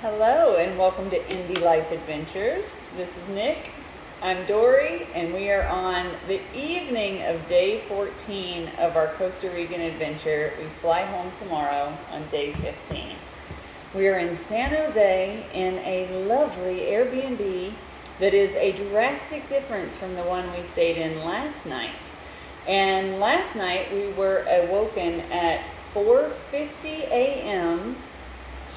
Hello and welcome to ND Life Adventures. This is Nick. I'm Dory, and we are on the evening of day 14 of our Costa Rican adventure. We fly home tomorrow on day 15. We are in San Jose in a lovely Airbnb that is a drastic difference from the one we stayed in last night. And last night we were awoken at 4:50 a.m.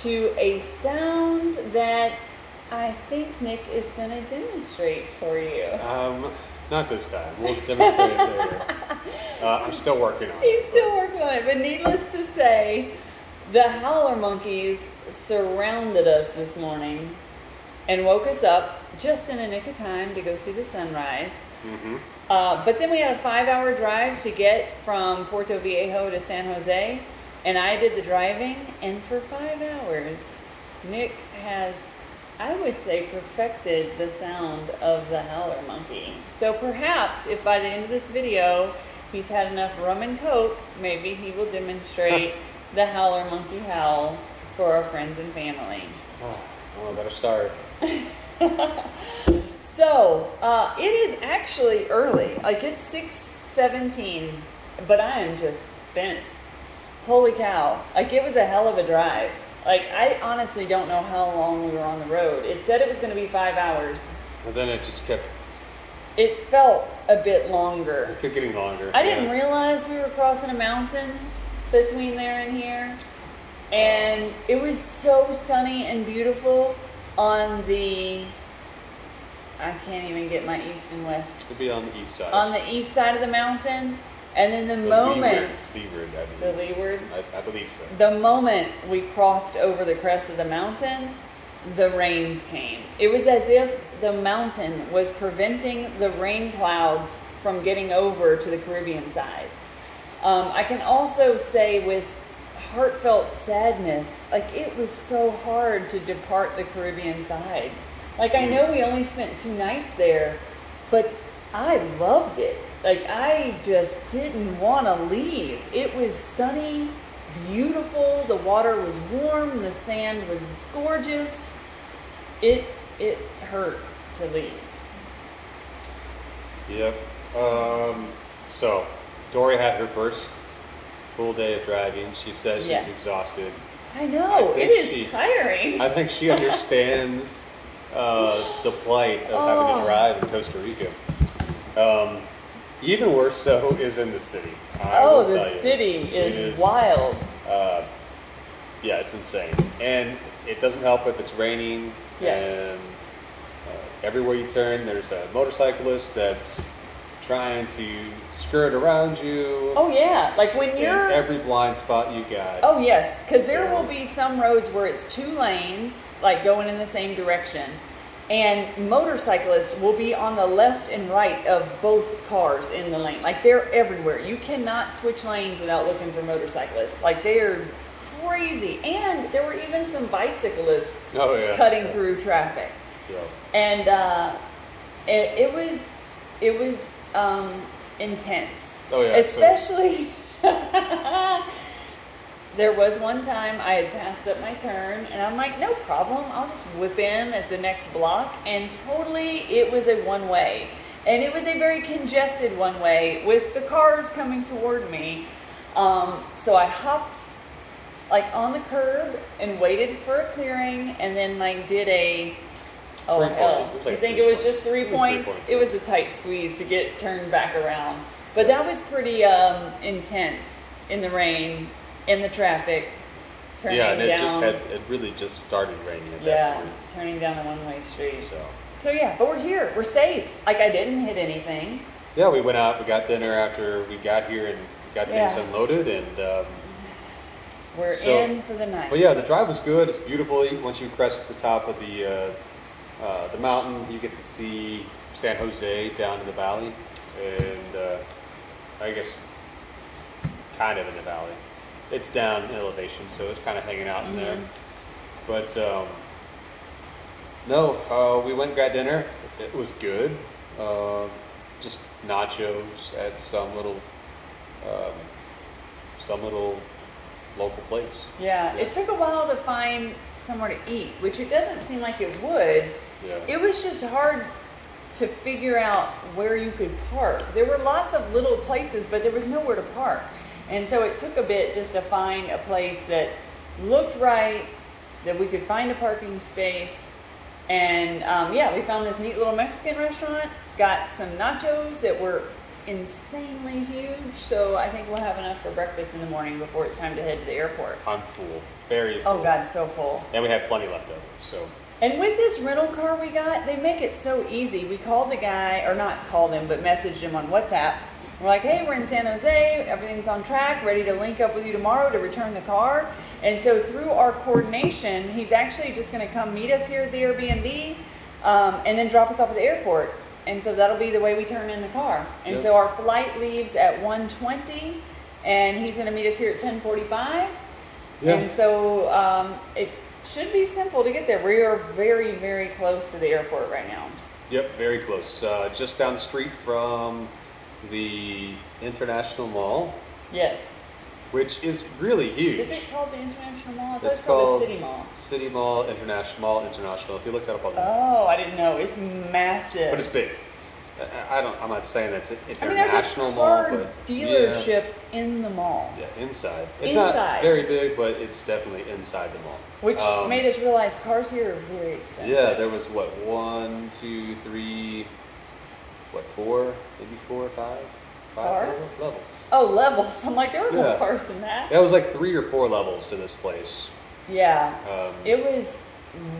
to a sound that I think Nick is going to demonstrate for you. Um, not this time. We'll demonstrate it later. Uh, I'm still working on He's it. still working on it, but needless to say, the howler monkeys surrounded us this morning and woke us up just in a nick of time to go see the sunrise. hmm Uh, but then we had a five hour drive to get from Puerto Viejo to San Jose, and I did the driving, and for five hours, Nick has, I would say, perfected the sound of the howler monkey. So perhaps if by the end of this video he's had enough rum and coke, maybe he will demonstrate the howler monkey howl for our friends and family. Oh, well, I better start. So uh, it is actually early. Like it's six seventeen, but I am just spent. Holy cow! Like it was a hell of a drive. Like I honestly don't know how long we were on the road. It said it was going to be five hours. And then it just kept, It felt a bit longer. it kept getting longer. I didn't realize we were crossing a mountain between there and here. And it was so sunny and beautiful on the I can't even get my east and west. To be on the east side. On the east side of the mountain. And then the, The moment Leeward, Leeward, the leeward I, I believe so. the moment we crossed over the crest of the mountain, the rains came. It was as if the mountain was preventing the rain clouds from getting over to the Caribbean side. Um, I can also say with heartfelt sadness, like it was so hard to depart the Caribbean side. Like I know we only spent two nights there, but I loved it. Like I just didn't want to leave. It was sunny, beautiful. The water was warm. The sand was gorgeous. It it hurt to leave. Yep. Um, so, Dory had her first full day of driving. She says Yes. she's exhausted. I know I it is she- tiring. I think she understands uh, the plight of having Oh. to drive in Costa Rica. Um, even worse so is in the city. I oh, the city It is, wild. Uh, yeah, it's insane, and it doesn't help if it's raining. Yes. And uh, everywhere you turn, there's a motorcyclist that's trying to skirt around you. Oh yeah, like when you're every blind spot you got. Oh yes, because there So- will be some roads where it's two lanes, like going in the same direction, and motorcyclists will be on the left and right of both cars in the lane. Like they're everywhere. You cannot switch lanes without looking for motorcyclists. Like they're crazy. And there were even some bicyclists Oh, yeah. cutting Yeah. through traffic Yeah. and uh, it, it was it was um, intense. Oh, yeah, especially. There was one time I had passed up my turn, and I'm like, no problem, I'll just whip in at the next block, and totally it was a one way, and it was a very congested one way with the cars coming toward me. Um, so I hopped like on the curb and waited for a clearing, and then like did a oh Three hell, was you think it was just three was three points? points, It was a tight squeeze to get turned back around, but that was pretty um, intense in the rain, in the traffic, turning Yeah, and it down. just had it really just started raining at yeah, that point. turning down a one-way street. So So yeah, but we're here. We're safe. Like I didn't hit anything. yeah, we went out. We got dinner after we got here and got Yeah. things unloaded. And um, We're So- in for the night. but yeah, the drive was good. It's beautiful. Once you crest the top of the uh, uh, the mountain, you get to see San Jose down in the valley, and uh, I guess kind of in the valley. It's down in elevation, so it's kind of hanging out in there. Mhm. But um, no, uh, we went and got dinner. It was good. Uh, just nachos at some little, um, some little local place. Yeah, Yeah. it took a while to find somewhere to eat, which it doesn't seem like it would. Yeah. It was just hard to figure out where you could park. There were lots of little places, but there was nowhere to park. And so it took a bit just to find a place that looked right, that we could find a parking space. And um, yeah, we found this neat little Mexican restaurant, got some nachos that were insanely huge. So I think we'll have enough for breakfast in the morning before it's time to head to the airport. I'm full, very full. Oh, God, so full. And we had plenty left over, so. And with this rental car we got, they make it so easy. We called the guy, or not called him, but messaged him on WhatsApp. We're like, hey, we're in San Jose, everything's on track, ready to link up with you tomorrow to return the car. And so through our coordination, he's actually just going to come meet us here at the Airbnb um, and then drop us off at the airport. And so that'll be the way we turn in the car. And Yep. so our flight leaves at 1:20, and he's going to meet us here at 10:45. Yeah. And so um, it should be simple to get there. We are very, very close to the airport right now. Yep, very close. Uh, just down the street from the International Mall, Yes. which is really huge. Is it called the International Mall? I It's it's called, called the City Mall. City Mall, International Mall, International. If you look that up on the Oh, I didn't know. It's massive. but it's big. I- don't. I'm not saying that's an I mean, international mall, but dealership in the mall, Yeah, yeah, inside. It's Inside. not very big, but it's definitely inside the mall. which Um, made us realize cars here are very expensive. Yeah, there was what one, two, three, what four, maybe four or five, five Cars? levels-. Oh, levels. I'm like, there were more Yeah. cars than that. That was like three or four levels to this place. Yeah. Um, It was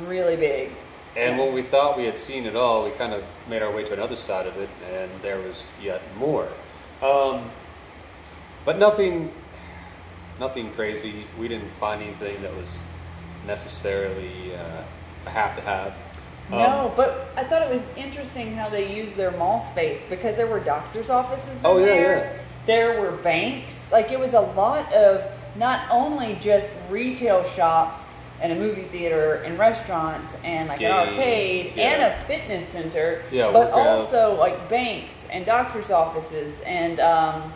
really big. and when we thought we had seen it all, we kind of made our way to another side of it, and there was yet more. Um, but nothing, nothing crazy. We didn't find anything that was necessarily uh, a have to have. Um, No, but I thought it was interesting how they used their mall space because there were doctors' offices in Oh, yeah, there. yeah. There were banks. Like it was a lot of not only just retail shops and a movie theater and restaurants and like an arcade yeah. and a fitness center, Yeah, but also like banks and doctors' offices and um,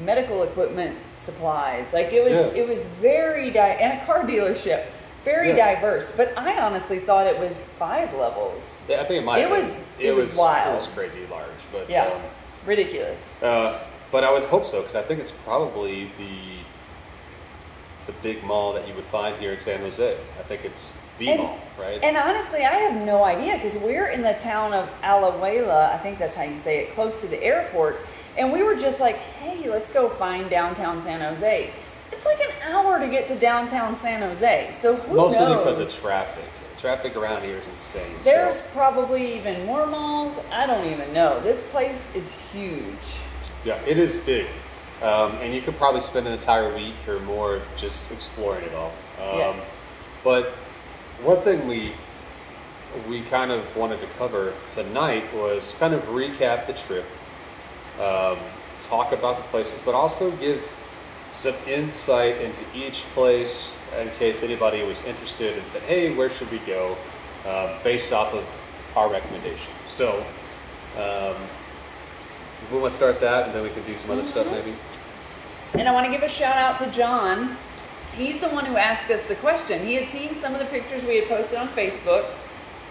medical equipment supplies. Like it was, Yeah. it was very di- and a car dealership, very Yeah. diverse. But I honestly thought it was five levels. Yeah, I think it might. It was- been. it was wild. It was crazy large, but Yeah, um, ridiculous. uh, but I would hope so because I think it's probably the the big mall that you would find here in San Jose. I think it's the And- mall, right? And honestly, I have no idea because we're in the town of Alajuela. I think that's how you say it, close to the airport. And we were just like, hey, let's go find downtown San Jose. It's like an hour to get to downtown San Jose. So who Mostly knows? because of traffic. Traffic around here is insane. so- There's probably even more malls. I don't even know. This place is huge. yeah, it is big, um, and you could probably spend an entire week or more just exploring it all. Um, Yes. But one thing we we kind of wanted to cover tonight was kind of recap the trip, um, talk about the places, but also give some insight into each place in case anybody was interested and said, "Hey, where should we go?" Uh, based off of our recommendation. So. Um, we want to start that, and then we can do some other stuff, Mhm. maybe. And I want to give a shout out to John. He's the one who asked us the question. He had seen some of the pictures we had posted on Facebook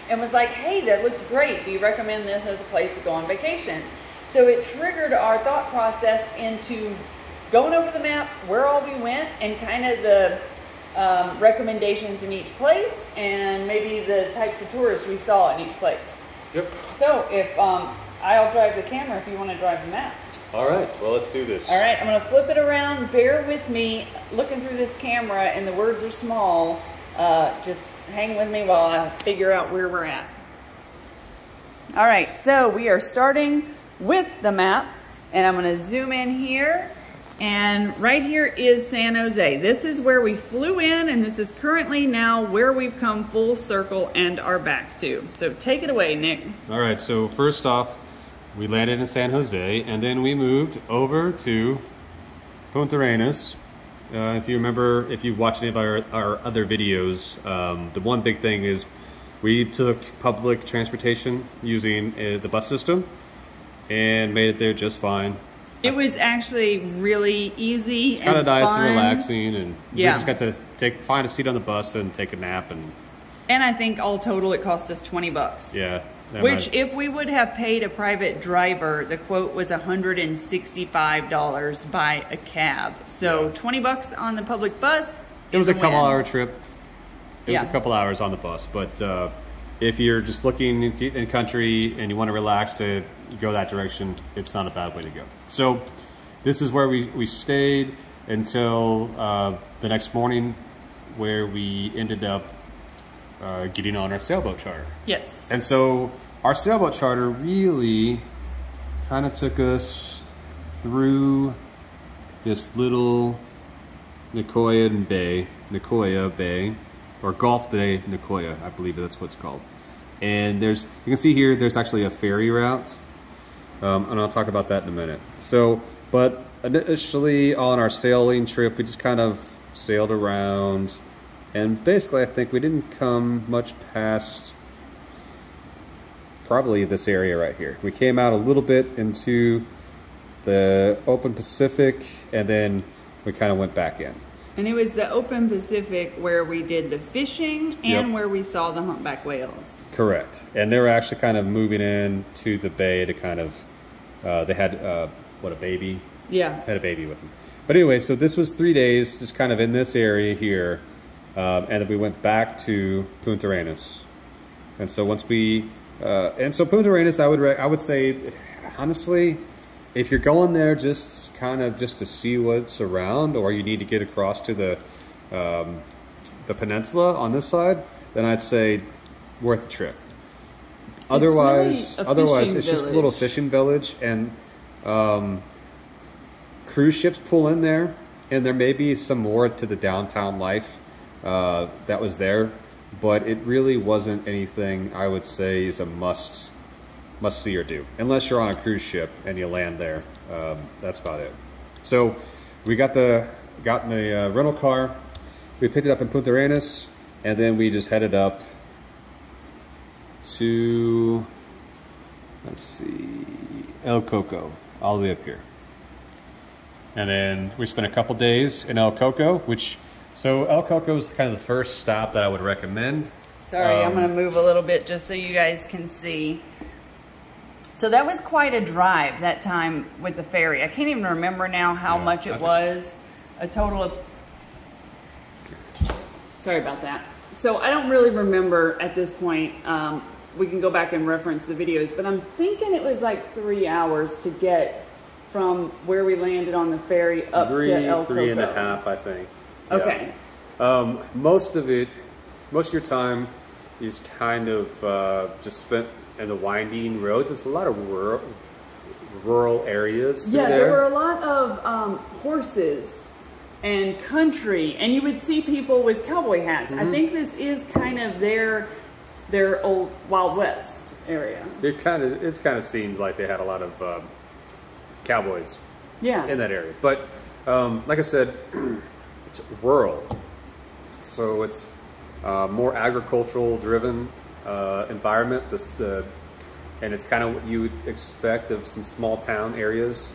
and was like, hey, that looks great. Do you recommend this as a place to go on vacation? So it triggered our thought process into going over the map, where all we went, and kind of the um, recommendations in each place, and maybe the types of tourists we saw in each place. Yep. So if um, I'll drive the camera if you want to drive the map. All right. Well, let's do this. All right, I'm going to flip it around. Bear with me, looking through this camera, and the words are small. Uh, just hang with me while I figure out where we're at. All right, so we are starting with the map, and I'm going to zoom in here. And right here is San Jose. This is where we flew in, and this is currently now where we've come full circle and are back to. So take it away, Nick. All right. So first off, we landed in San Jose, and then we moved over to Puntarenas. Uh, if you remember, if you've watched any of our, our other videos, um, the one big thing is we took public transportation using uh, the bus system and made it there just fine. It was actually really easy It's kind of nice fun. and relaxing, and Yeah. we just got to take find a seat on the bus and take a nap, and And I think all total it cost us 20 bucks. yeah. Which, might- if we would have paid a private driver, the quote was $165 by a cab. So Yeah. 20 bucks on the public bus. it was a couple win. hour trip. It was a couple hours on the bus, but uh, if you're just looking in, in country and you want to relax to go that direction, it's not a bad way to go. So this is where we, we stayed until uh, the next morning, where we ended up uh, getting on our sailboat charter. Yes. And so our sailboat charter really kind of took us through this little Nicoya Bay, Nicoya Bay, or Gulf de Nicoya, I believe that's what it's called. And there's, you can see here, there's actually a ferry route, um, and I'll talk about that in a minute. So, but initially on our sailing trip, we just kind of sailed around, and basically I think we didn't come much past probably this area right here. We came out a little bit into the open Pacific, and then we kind of went back in. And it was the open Pacific where we did the fishing and Yep. where we saw the humpback whales. Correct. And they were actually kind of moving in to the bay to kind of, uh, they had, uh, what, a baby? Yeah. Had a baby with them. But anyway, so this was three days, just kind of in this area here. Um, and then we went back to Puntarenas. And so once we, uh, and so Puntarenas, I would, re- I would say, honestly, if you're going there just kind of just to see what's around, or you need to get across to the, um, the peninsula on this side, then I'd say worth the trip. Otherwise, really otherwise, it's just a little fishing village, and um, cruise ships pull in there, and there may be some more to the downtown life uh, that was there, but it really wasn't anything I would say is a must must see or do, unless you're on a cruise ship and you land there. Um, that's about it. So we got the got in the uh, rental car, we picked it up in Puntarenas, and then we just headed up to let's see El Coco, all the way up here. And then we spent a couple days in El Coco, which so El Coco is kind of the first stop that I would recommend. Sorry, I'm Um, going to move a little bit just so you guys can see. So that was quite a drive that time with the ferry. I can't even remember now how Yeah. much it was. A total of. Sorry about that. So I don't really remember at this point. Um, we can go back and reference the videos, but I'm thinking it was like three hours to get from where we landed on the ferry up three, to El three and a Coco. half, I think. Yeah. Okay. Um, most of it, most of your time is kind of uh, just spent in the winding roads. It's a lot of rural, rural areas Yeah, there. there were a lot of um, horses and country, and you would see people with cowboy hats. Mm-hmm. I think this is kind of their their old Wild West area. It kind of, it's kind of seemed like they had a lot of um, cowboys Yeah, in that area. But um, like I said, it's rural, so it's uh, more agricultural driven uh, environment. This the and it's kind of what you would expect of some small town areas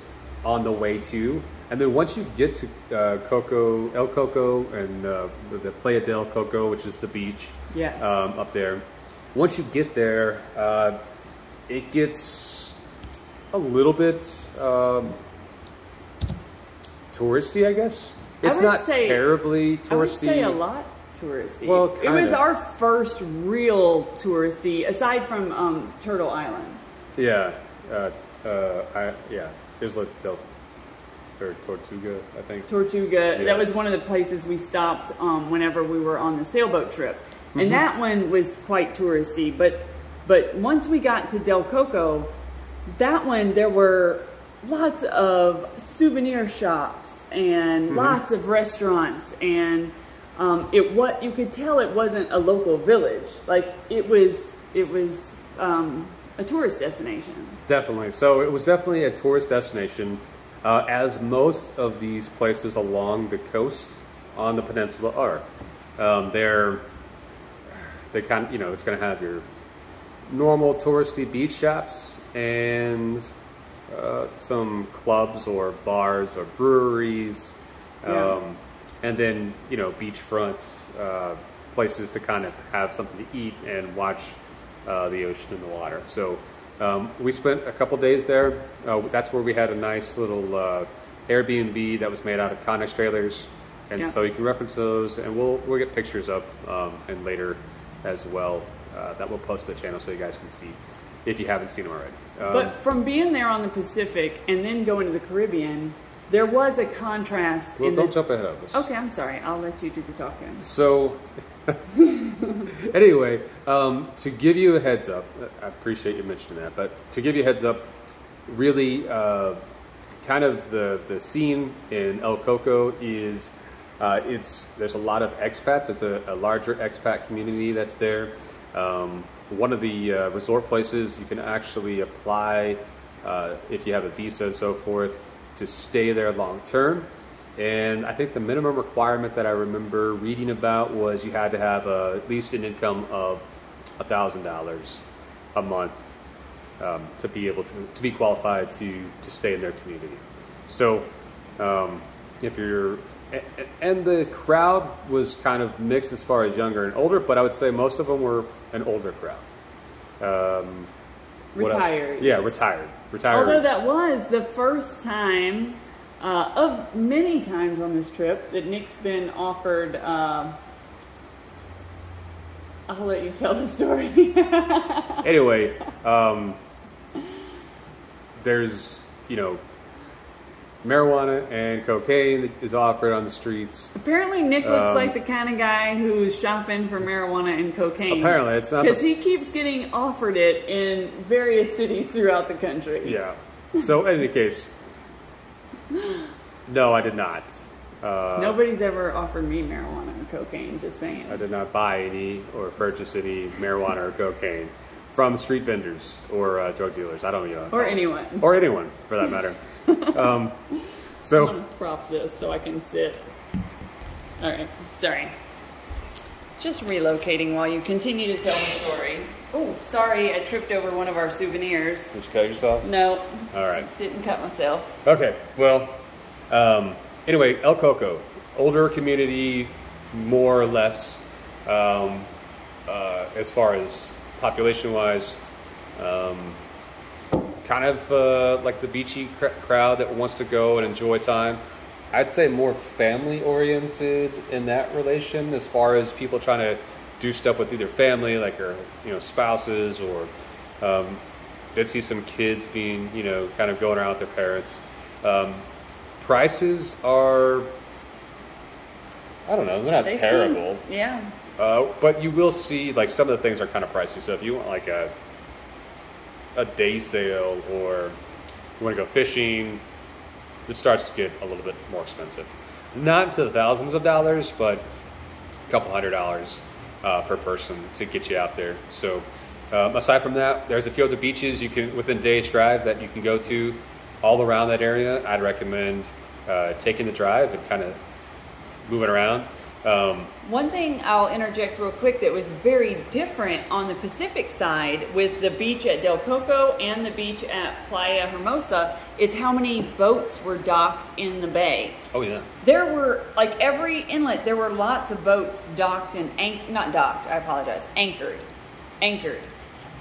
on the way to. And then once you get to uh, Coco, El Coco, and uh, the Playa del Coco, which is the beach Yes. um, up there, once you get there, uh, it gets a little bit um, touristy, I guess. It's would not say- terribly I would touristy. say a lot touristy. Well, it was our first real touristy, aside from um, Turtle Island. Yeah, uh, uh, I, yeah. Like Del or Tortuga, I think. Tortuga. Yeah. That was one of the places we stopped um, whenever we were on the sailboat trip, Mm-hmm. and that one was quite touristy. But but once we got to Del Coco, that one there were lots of souvenir shops and Mm-hmm. lots of restaurants and um, it what you could tell it wasn't a local village like it was it was um, a tourist destination Definitely. So it was definitely a tourist destination, uh, as most of these places along the coast on the peninsula are. Um, they're they kind of you know it's going to have your normal touristy beach shops and uh, some clubs or bars or breweries, Yeah. um, and then you know beachfront uh, places to kind of have something to eat and watch uh, the ocean and the water. So um, we spent a couple days there. Uh, that's where we had a nice little uh, Airbnb that was made out of Connex trailers, and Yeah. so you can reference those, and we'll we'll get pictures up um, and later as well uh, that we'll post to the channel so you guys can see if you haven't seen them already. Um, But from being there on the Pacific and then going to the Caribbean, there was a contrast. well, in don't the... jump ahead of us. Okay, I'm sorry. I'll let you do the talking. So, anyway, um, to give you a heads up, I appreciate you mentioning that, but to give you a heads up, really, uh, kind of the, the scene in El Coco is uh, it's there's a lot of expats. It's a, a larger expat community that's there. Um, one of the uh, resort places you can actually apply uh, if you have a visa and so forth to stay there long term. And I think the minimum requirement that I remember reading about was you had to have uh, at least an income of thousand dollars a month um, to be able to, to be qualified to, to stay in their community. So um, if you're a- a- and the crowd was kind of mixed as far as younger and older, but I would say most of them were an older crowd. Um. Retired. Yeah, retired. Retired. Although that was the first time uh, of many times on this trip that Nick's been offered. Uh, I'll let you tell the story. anyway, um, there's you know marijuana and cocaine is offered on the streets. Apparently, Nick looks Um, like the kind of guy who's shopping for marijuana and cocaine. Apparently, it's not Because he keeps getting offered it in various cities throughout the country. Yeah. So in any case, no, I did not. Uh, Nobody's ever offered me marijuana or cocaine, just saying. I did not buy any or purchase any marijuana or cocaine from street vendors or uh, drug dealers. I don't you know. Or anyone. Or anyone, for that matter. um, I'm so gonna prop this so I can sit. All right, sorry. Just relocating while you continue to tell the story. Oh, sorry, I tripped over one of our souvenirs. did you cut yourself? No, All right. didn't cut myself. Okay. Well, um, anyway, El Coco, older community, more or less, um, uh, as far as population-wise. Um, kind of uh, like the beachy cr- crowd that wants to go and enjoy time. I'd say more family-oriented in that relation, as far as people trying to do stuff with either family, like or you know spouses, or um, did see some kids being you know kind of going around with their parents. Um, prices are, I don't know, they're not They seem- terrible. yeah. Uh, but you will see like some of the things are kind of pricey. So if you want like a a day sale or you want to go fishing, it starts to get a little bit more expensive. Not to the thousands of dollars, but a couple hundred dollars uh, per person to get you out there. So um, aside from that, there's a few other beaches you can within day's drive that you can go to all around that area. I'd recommend uh, taking the drive and kind of moving around. Um, One thing I'll interject real quick that was very different on the Pacific side with the beach at Del Coco and the beach at Playa Hermosa is how many boats were docked in the bay. oh yeah. There were like every inlet, there were lots of boats docked and anch- not docked. I apologize, anchored, anchored,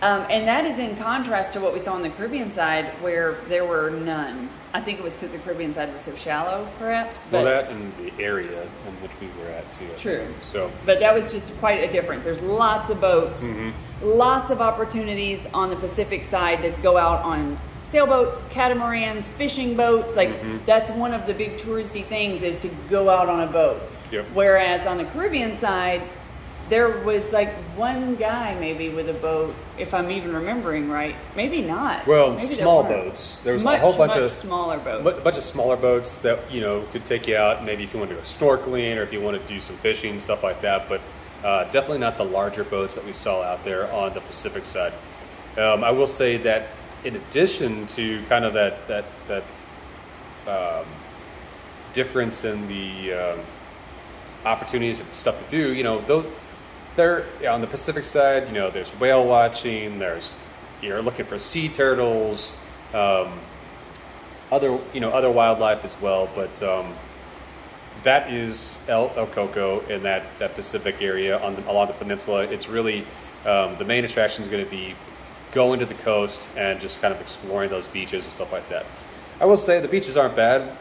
um, and that is in contrast to what we saw on the Caribbean side, where there were none. I think it was because the Caribbean side was so shallow, perhaps. Well, But that and the area in which we were at too. I True. think. So but that was just quite a difference. There's lots of boats, Mm-hmm. lots of opportunities on the Pacific side to go out on sailboats, catamarans, fishing boats. Like Mm-hmm. that's one of the big touristy things is to go out on a boat. Yep. Whereas on the Caribbean side, there was like one guy maybe with a boat, if I'm even remembering right. Maybe not. well, Maybe small weren't. boats. There was much, a whole bunch of smaller boats. A bunch of smaller boats that you know could take you out. Maybe if you want to go snorkeling or if you want to do some fishing stuff like that. But uh, definitely not the larger boats that we saw out there on the Pacific side. Um, I will say that in addition to kind of that that that um, difference in the um, opportunities and stuff to do, you know, those there on the Pacific side, you know, there's whale watching, there's you're looking for sea turtles, um, other you know other wildlife as well. But um, that is El, El Coco in that, that Pacific area on the, along the peninsula. It's really um, the main attraction is going to be going to the coast and just kind of exploring those beaches and stuff like that. I will say the beaches aren't bad.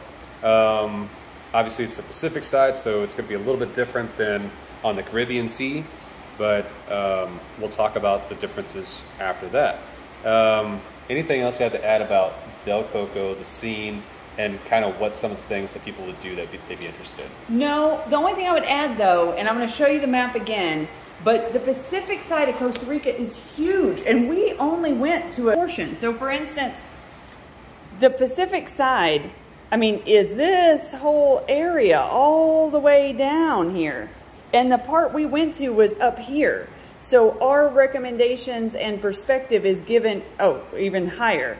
Obviously, it's the Pacific side, so it's going to be a little bit different than on the Caribbean Sea, but um, we'll talk about the differences after that. Um, anything else you have to add about Del Coco, the scene, and kind of what some of the things that people would do that they'd be interested in? No, the only thing I would add though, and I'm going to show you the map again, but the Pacific side of Costa Rica is huge, and we only went to a portion. So, for instance, the Pacific side, I mean, is this whole area all the way down here. And the part we went to was up here. So our recommendations and perspective is given, oh, even higher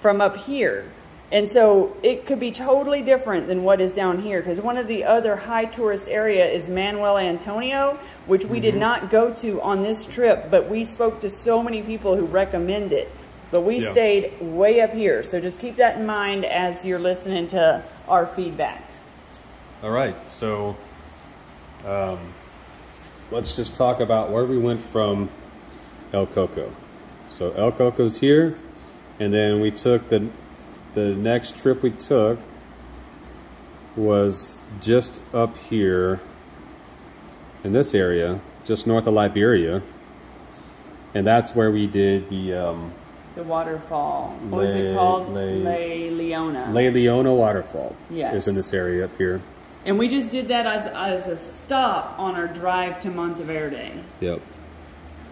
from up here. And so it could be totally different than what is down here because one of the other high tourist area is Manuel Antonio, which we mm -hmm. did mm-hmm. not go to on this trip, but we spoke to so many people who recommend it. But we yeah. stayed way up here. So just keep that in mind as you're listening to our feedback. All right. So um, let's just talk about where we went from El Coco. So El Coco's here. And then we took the the next trip we took was just up here in this area, just north of Liberia. And that's where we did the um, the waterfall. What was it called? Le, Leona. Le Leona waterfall. Yes. Is in this area up here. And we just did that as, as a stop on our drive to Monteverde. Yep.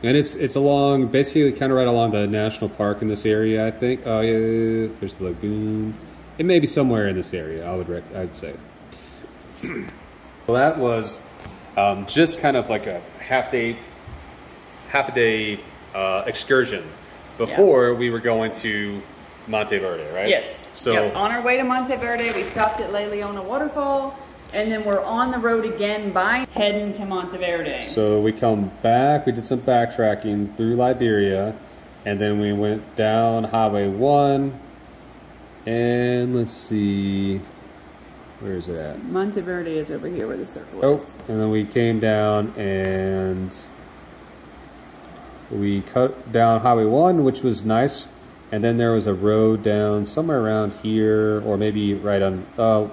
And it's it's along basically kind of right along the national park in this area. I think. Oh yeah, there's the lagoon. It may be somewhere in this area. I would rec- I'd say. well, that was um, just kind of like a half day, half a day uh, excursion before yeah. we were going to Monteverde, right? Yes. So yep. on our way to Monteverde, we stopped at Le Leona Waterfall and then we're on the road again by heading to Monteverde. So we come back, we did some backtracking through Liberia, and then we went down Highway 1, and let's see, where is it at? Monteverde is over here where the circle oh, is. and then we came down and we cut down Highway 1, which was nice. And then there was a road down somewhere around here, or maybe right on, uh,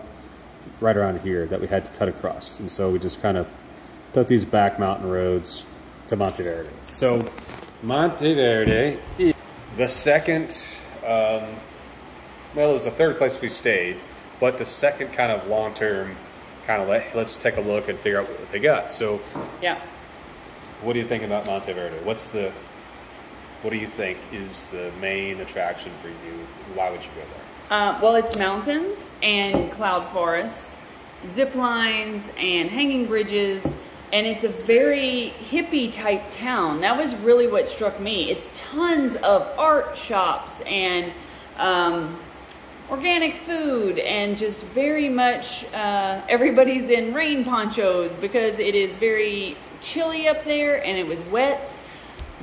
right around here that we had to cut across. And so we just kind of took these back mountain roads to Monteverde. So Monteverde, the second, um, well, it was the third place we stayed, but the second kind of long-term kind of let, let's take a look and figure out what they got. So yeah, what do you think about Monteverde? What's the what do you think is the main attraction for you? Why would you go there? Uh, well, it's mountains and cloud forests, zip lines and hanging bridges, and it's a very hippie type town. That was really what struck me. It's tons of art shops and um, organic food and just very much uh, everybody's in rain ponchos because it is very chilly up there and it was wet,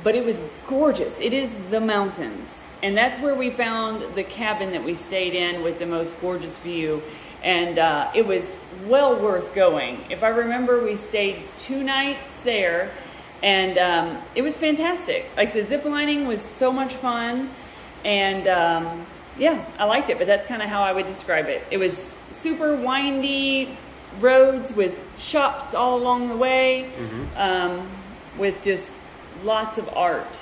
but it was gorgeous. It is the mountains. And that's where we found the cabin that we stayed in with the most gorgeous view. And uh, it was well worth going. If I remember, we stayed two nights there and um, it was fantastic. Like the zip lining was so much fun. And um, yeah, I liked it, but that's kind of how I would describe it. It was super windy roads with shops all along the way mm -hmm. um, with just lots of art.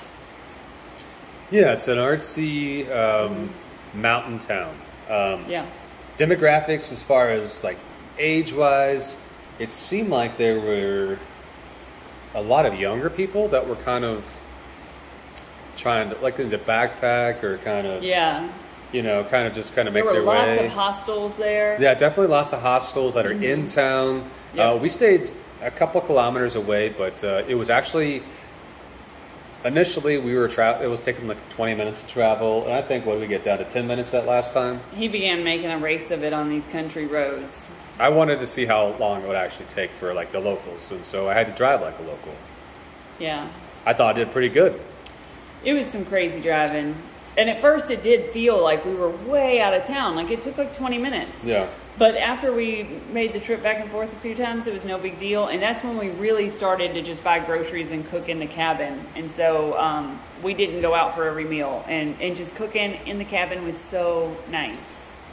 Yeah, it's an artsy um, mm-hmm. mountain town. Um, yeah. Demographics, as far as like age wise, it seemed like there were a lot of younger people that were kind of trying to like into backpack or kind of yeah you know kind of just kind of make their way. There were lots of hostels there. Yeah, definitely lots of hostels that are mm-hmm. in town. Yep. Uh, we stayed a couple kilometers away, but uh, it was actually initially we were tra- it was taking like 20 minutes to travel and i think what did we get down to 10 minutes that last time he began making a race of it on these country roads i wanted to see how long it would actually take for like the locals and so i had to drive like a local yeah i thought i did pretty good it was some crazy driving And at first, it did feel like we were way out of town. Like it took like 20 minutes. Yeah. But after we made the trip back and forth a few times, it was no big deal. And that's when we really started to just buy groceries and cook in the cabin. And so um, we didn't go out for every meal. And, and just cooking in the cabin was so nice.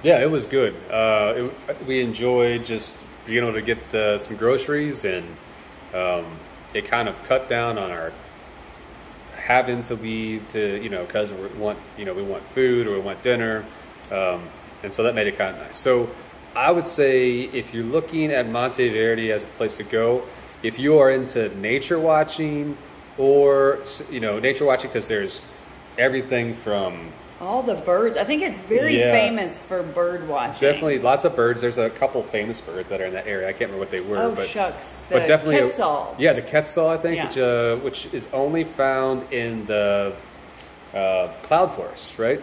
Yeah, it was good. Uh, it, we enjoyed just being able to get uh, some groceries, and um, it kind of cut down on our having to leave to you know because we want you know we want food or we want dinner, um, and so that made it kind of nice. So I would say if you're looking at Monteverde as a place to go, if you are into nature watching or you know nature watching because there's everything from all the birds. I think it's very Yeah. famous for bird watching. Definitely lots of birds. There's a couple famous birds that are in that area. I can't remember what they were, Oh, but shucks. but definitely Quetzal. Yeah, the quetzal, I think, Yeah. which uh, which is only found in the uh, cloud forest, right?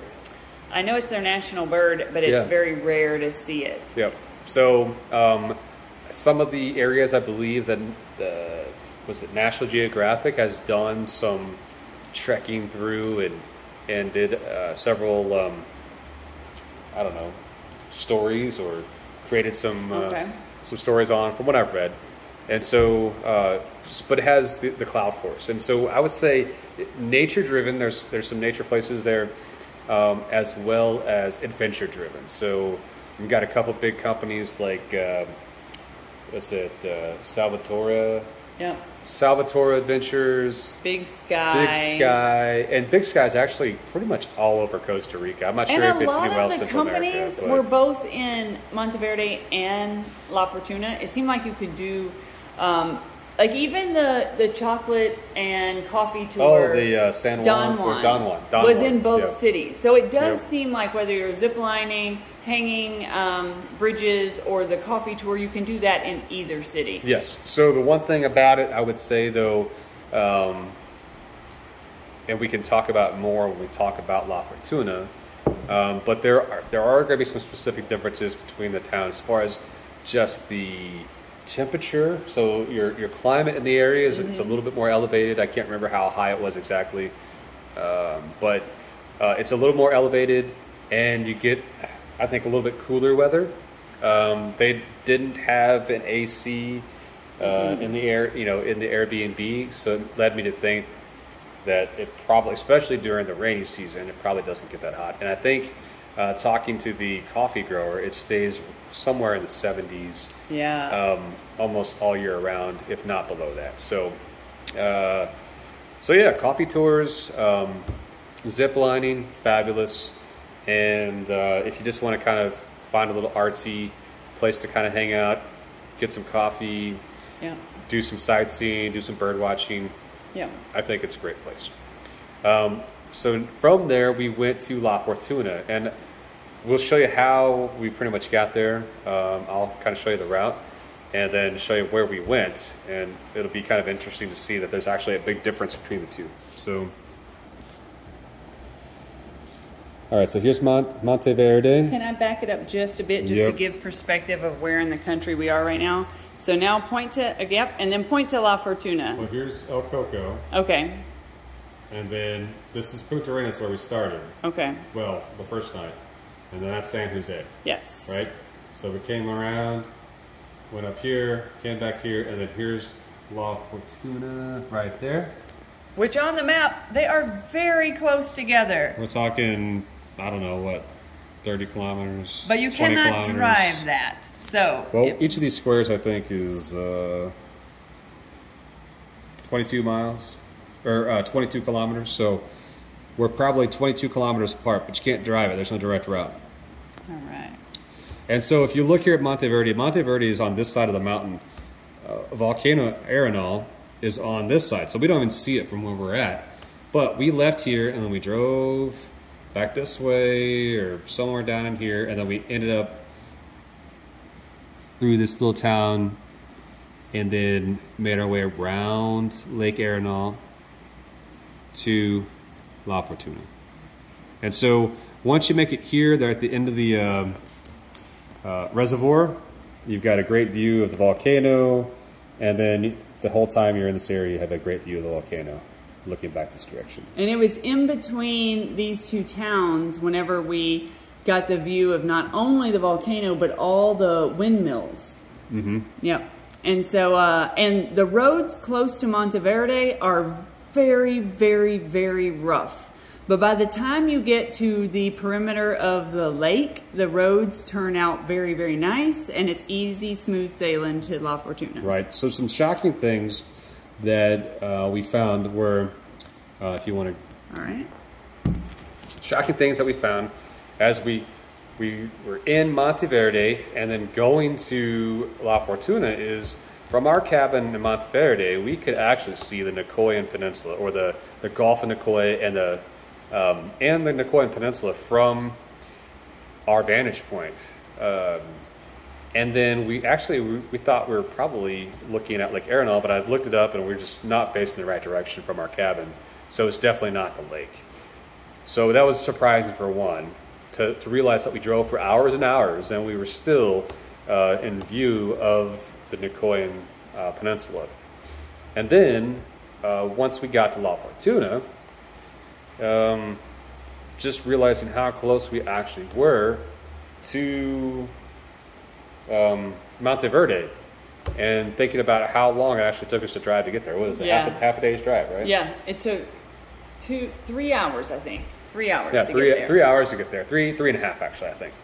I know it's their national bird, but it's Yeah. very rare to see it. Yep. So um, some of the areas I believe that uh, was it National Geographic has done some trekking through and and did uh, several um, I don't know stories or created some uh, Okay. some stories on from what I've read, and so uh, but it has the, the cloud force, and so I would say nature driven. There's there's some nature places there um, as well as adventure driven. So we've got a couple big companies like uh, what's it uh, Selvatura Yeah. Selvatura Adventures. Big Sky. Big Sky and Big Sky is actually pretty much all over Costa Rica. I'm not And sure if a it's lot anywhere of else the Central companies America. but- were both in Monteverde and La Fortuna. It seemed like you could do, um, like even the the chocolate and coffee tour. Oh, the uh, San Juan Don or Juan, Don Juan. Don was Juan, in both yeah. cities. So it does Yeah. seem like whether you're zip lining, hanging um, bridges, or the coffee tour, you can do that in either city. Yes. So the one thing about it, I would say though, um, and we can talk about more when we talk about La Fortuna, um, but there are there are going to be some specific differences between the towns as far as just the temperature. So your your climate in the area is it's a little bit more elevated. I can't remember how high it was exactly, um, but uh, it's a little more elevated, and you get I think a little bit cooler weather. Um, they didn't have an AC uh, in the air, you know, in the Airbnb, so it led me to think that it probably, especially during the rainy season, it probably doesn't get that hot. And I think uh, talking to the coffee grower, it stays somewhere in the 70s Yeah. um, almost all year around, if not below that. So, uh, so yeah, coffee tours, um, zip lining, fabulous. And uh, if you just want to kind of find a little artsy place to kind of hang out, get some coffee, yeah. do some sightseeing, do some bird watching, Yeah. I think it's a great place. Um, so from there, we went to La Fortuna, and we'll show you how we pretty much got there. Um, I'll kind of show you the route, and then show you where we went, and it'll be kind of interesting to see that there's actually a big difference between the two. So, all right, so here's Mont- Monteverde. Can I back it up just a bit, just to give perspective of where in the country we are right now? So now point to uh, yep, and then point to La Fortuna. Well, here's El Coco, Okay, and then this is Puntarenas where we started. okay, Well, the first night, and then that's San Jose. yes, right? So we came around, went up here, came back here, and then here's La Fortuna right there. Which on the map they are very close together, We're talking, I don't know what, 30 kilometers. but you 20 cannot kilometers. drive that. So Well, each of these squares I think is uh, 22 miles or uh, 22 kilometers. So we're probably 22 kilometers apart, but you can't drive it. There's no direct route. all right, And so if you look here at Monteverde, Monteverde is on this side of the mountain. Uh, Volcano Arenal is on this side, so we don't even see it from where we're at. But we left here and then we drove back this way or somewhere down in here, and then we ended up through this little town and then made our way around Lake Arenal to La Fortuna. And so once you make it here, they're at the end of the um, uh, reservoir. You've got a great view of the volcano, and then the whole time you're in this area, you have a great view of the volcano. Looking back this direction. And it was in between these two towns whenever we got the view of not only the volcano but all the windmills. Mm-hmm. Yep. And so, uh, and the roads close to Monteverde are very, very, very rough. But by the time you get to the perimeter of the lake, the roads turn out very, very nice and it's easy, smooth sailing to La Fortuna. Right. So, some shocking things that uh, we found were, uh, if you want to. All right. Shocking things that we found as we we were in Monteverde and then going to La Fortuna is from our cabin in Monteverde, we could actually see the Nicoyan Peninsula or the, the Gulf of Nicoya and the um, and the Nicoyan Peninsula from our vantage point. Um, and then we actually we, we, thought we were probably looking at Lake Arenal, but I looked it up and we are just not facing the right direction from our cabin. So it's definitely not the lake. So that was surprising for one to, to realize that we drove for hours and hours and we were still uh, in view of the Nicoyan uh, Peninsula. And then uh, once we got to La Fortuna, um, just realizing how close we actually were to um, Monteverde and thinking about how long it actually took us to drive to get there. What was it? Yeah. Half, a, half a day's drive, right? Yeah, it took two, three hours, I think. Three hours. Yeah, three three hours to get there. Three three and a half actually, I think.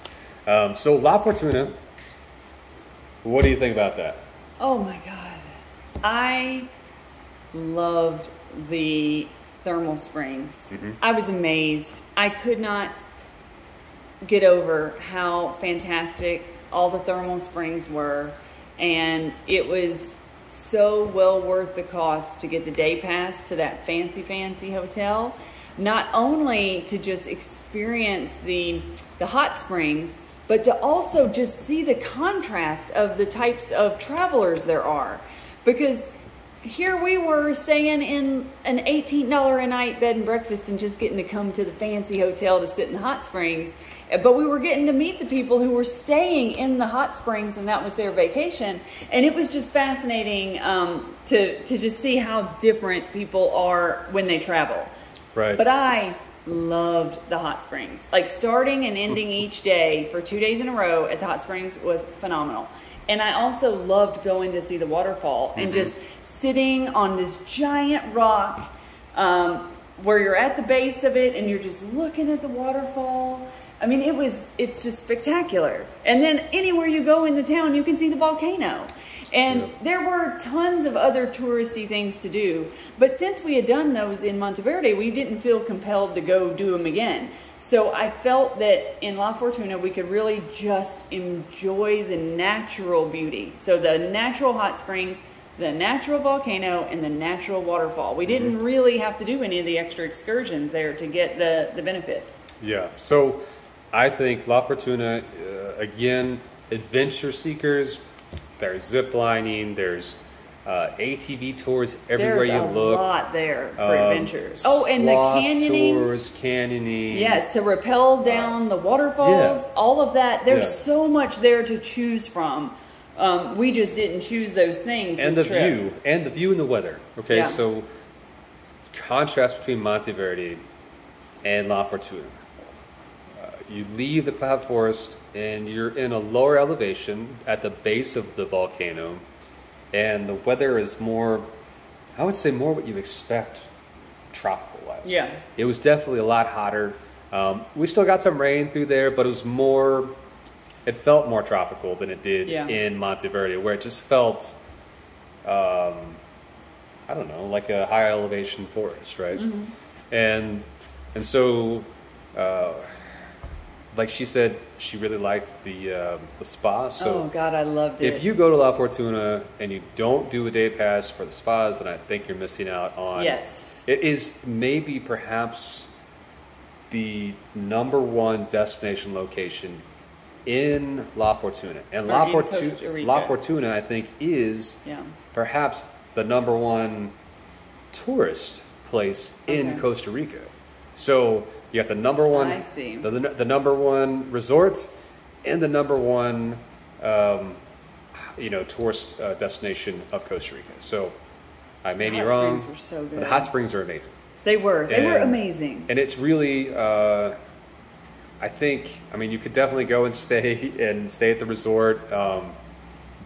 Um, so La Fortuna. What do you think about that? Oh my god, I loved the thermal springs. Mm-hmm. I was amazed. I could not get over how fantastic all the thermal springs were, and it was so well worth the cost to get the day pass to that fancy, fancy hotel not only to just experience the, the hot springs, but to also just see the contrast of the types of travelers there are. Because here we were staying in an $18 a night bed and breakfast and just getting to come to the fancy hotel to sit in the hot springs. But we were getting to meet the people who were staying in the hot springs and that was their vacation. And it was just fascinating um, to, to just see how different people are when they travel. Right. But I loved the hot springs. Like starting and ending each day for two days in a row at the hot springs was phenomenal. And I also loved going to see the waterfall mm-hmm. and just sitting on this giant rock um, where you're at the base of it and you're just looking at the waterfall. I mean, it was, it's just spectacular. And then anywhere you go in the town, you can see the volcano. And there were tons of other touristy things to do. But since we had done those in Monteverde, we didn't feel compelled to go do them again. So I felt that in La Fortuna, we could really just enjoy the natural beauty. So the natural hot springs, the natural volcano, and the natural waterfall. We didn't mm-hmm. really have to do any of the extra excursions there to get the, the benefit. Yeah. So I think La Fortuna, uh, again, adventure seekers, there's zip lining. There's uh, ATV tours everywhere There's you look. There's a lot there for um, adventures. Oh, and the canyoning tours, canyoning. Yes, to rappel down uh, the waterfalls. Yeah. All of that. There's yeah. so much there to choose from. Um, we just didn't choose those things. And the trip. view, and the view and the weather. Okay, yeah. so contrast between Monteverde and La Fortuna you leave the cloud forest and you're in a lower elevation at the base of the volcano, and the weather is more, I would say, more what you expect tropical wise. Yeah. It was definitely a lot hotter. Um, we still got some rain through there, but it was more, it felt more tropical than it did yeah. in Monteverde, where it just felt, um, I don't know, like a high elevation forest, right? Mm-hmm. And and so uh, like she said, she really liked the uh, the spa. So oh God, I loved it. If you go to La Fortuna and you don't do a day pass for the spas, then I think you're missing out on. Yes. It is maybe perhaps the number one destination location in La Fortuna, and La, Fortuna, La Fortuna, I think, is yeah. perhaps the number one tourist place okay. in Costa Rica. So you got the number one, I see. The, the, the number one resorts and the number one, um, you know, tourist uh, destination of Costa Rica. So I may The be hot wrong. springs were so but the hot springs are amazing. They were. They were amazing. And it's really, uh, I think, I mean, you could definitely go and stay and stay at the resort. Um,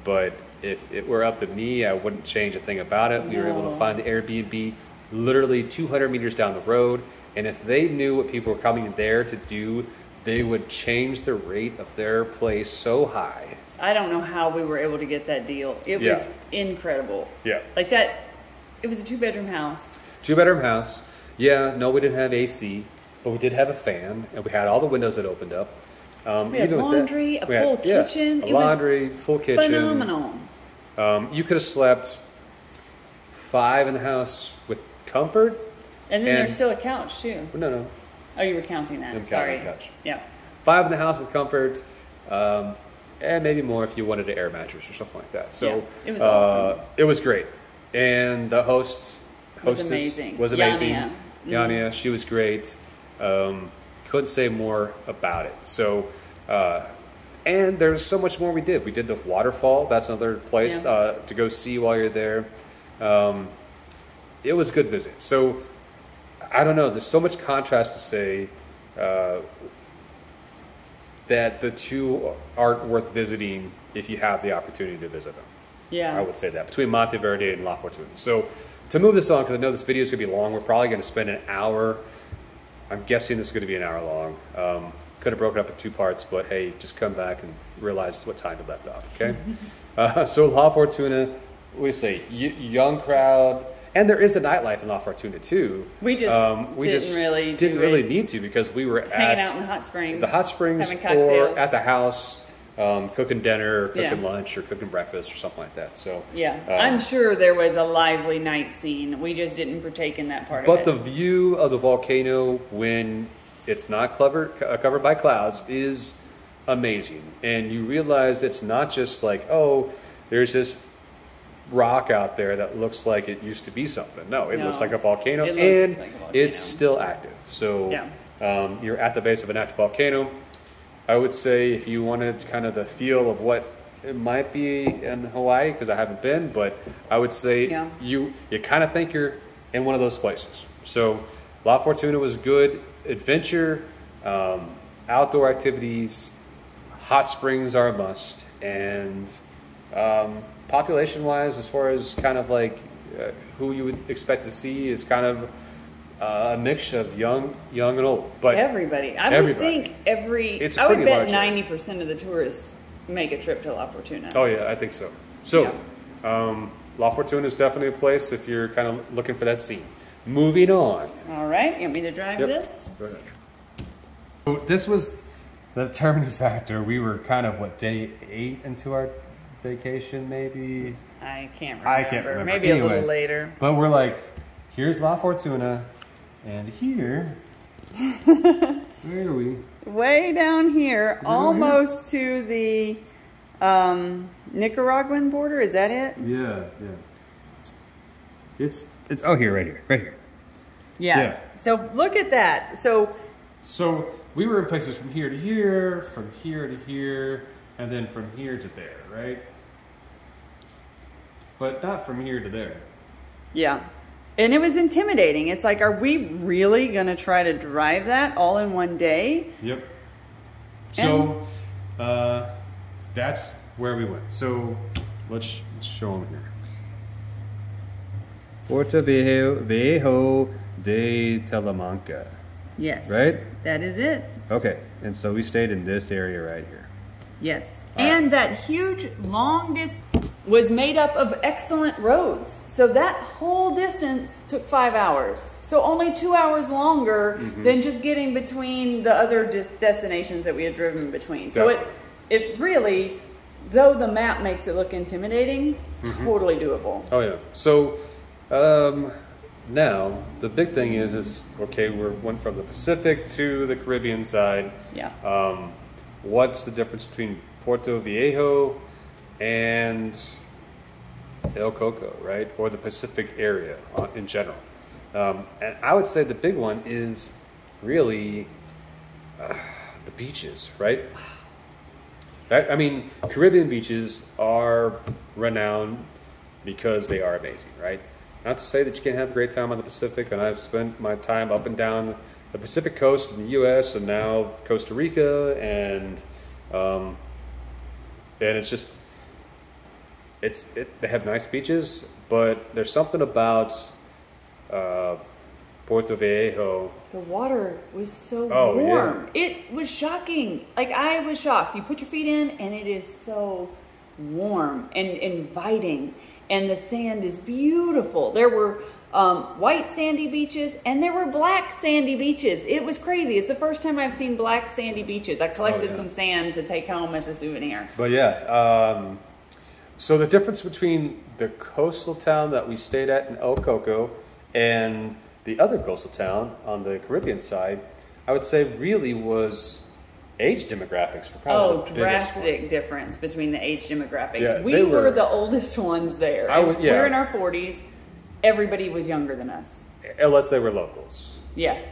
but if it were up to me, I wouldn't change a thing about it. We were able to find the Airbnb literally 200 meters down the road. And if they knew what people were coming there to do, they would change the rate of their place so high. I don't know how we were able to get that deal. It Yeah. was incredible. Yeah. Like that. It was a two bedroom house. Two bedroom house. Yeah, no, we didn't have AC, but we did have a fan, and we had all the windows that opened up. Um, We had with that- laundry, a we had- full yeah, kitchen. a laundry, full kitchen. Phenomenal. Um, you could have slept five in the house with comfort. And then And- there's still a couch too. No, no, Oh, you were counting that. I'm Sorry. counting the couch. Yeah. five in the house with comfort, um, and maybe more if you wanted an air mattress or something like that. So Yeah, it was uh, awesome. It was great, and the host Was hostess amazing. Was amazing. Yania. Yania, she was great. Um, couldn't say more about it. So. Uh, and there's so much more we did. We did the waterfall. That's another place Yeah. uh, to go see while you're there. Um, it was a good visit. So I don't know. There's so much contrast to say uh, that the two aren't worth visiting if you have the opportunity to visit them. Yeah. I would say that between Monteverde and La Fortuna. So to move this on, because I know this video is going to be long, we're probably going to spend an hour. I'm guessing this is going to be an hour long. Um, could have broken up in two parts, but hey, just come back and realize what time you left off. Okay. uh, so La Fortuna, we say y- young crowd, and there is a nightlife in La Fortuna too. Um, We just didn't really didn't really it. need to because we were Hanging at out in the hot springs. the hot springs or at the house um, cooking dinner or cooking Yeah. lunch or cooking breakfast or something like that so Yeah. um, I'm sure there was a lively night scene. We just didn't partake in that part but the view of the volcano when it's not covered uh, covered by clouds is amazing and you realize it's not just like oh there's this rock out there that looks like it used to be something no it looks like a volcano It and like a volcano. it's still active so Yeah. um, you're at the base of an active volcano I would say if you wanted kind of the feel of what it might be in Hawaii, because I haven't been, but I would say Yeah. you you kind of think you're in one of those places. So La Fortuna was good adventure, um, outdoor activities, hot springs are a must, and um, population wise, as far as kind of like uh, who you would expect to see is kind of uh, a mix of young, young and old. But everybody. I everybody. would think every. It's I would bet ninety percent of the tourists make a trip to La Fortuna. Oh yeah, I think so. So, um, La Fortuna is definitely a place if you're kind of looking for that scene. Moving on. All right. You want me to drive Yep. this? Go ahead. So this was the determining factor. We were kind of what day eight into our vacation, maybe. I can't remember. I can't remember. Maybe a little later. But we're like, here's La Fortuna, and here, where are we? Way down here, almost to the um, Nicaraguan border. Is that it? Yeah, yeah. It's it's oh here, right here, right here. Yeah. Yeah. So look at that. So So we were in places from here to here, from here to here, and then from here to there, right? But not from here to there. yeah. And it was intimidating. It's like, are we really going to try to drive that all in one day? Yep. So uh, that's where we went. So let's, let's show them here. Puerto Viejo, Viejo de Talamanca. Yes. Right? That is it. Okay, and so we stayed in this area right here. Yes. All right. and that huge long distance was made up of excellent roads. So that whole distance took five hours. So only two hours longer Mm-hmm. than just getting between the other dis- destinations that we had driven between. So it, it really, though the map makes it look intimidating, Mm-hmm. totally doable. Oh yeah. So um, now the big thing is is okay. We went from the Pacific to the Caribbean side. Yeah. Um, what's the difference between Puerto Viejo and El Coco, right, or the Pacific area uh, in general? Um, and I would say the big one is really uh, the beaches, right? Right? I mean, Caribbean beaches are renowned because they are amazing, right? not to say that you can't have a great time on the Pacific, and I've spent my time up and down the Pacific coast in the U.S. and now Costa Rica, and um, and it's just it's it, they have nice beaches, but there's something about uh, Puerto Viejo. The water was so Oh, yeah. warm. It was shocking. Like I was shocked. You put your feet in and it is so warm and inviting and the sand is beautiful. There were um, white sandy beaches and there were black sandy beaches. It was crazy. It's the first time I've seen black sandy beaches. I collected Oh, yeah. some sand to take home as a souvenir. But yeah, um, so the difference between the coastal town that we stayed at in El Coco and the other coastal town on the Caribbean side, I would say really was age demographics. Were probably Oh, the drastic difference between the age demographics. Yeah, we were, were- the oldest ones there. I would- yeah. We're in our 40s. Everybody was younger than us. Unless they were locals. Yes.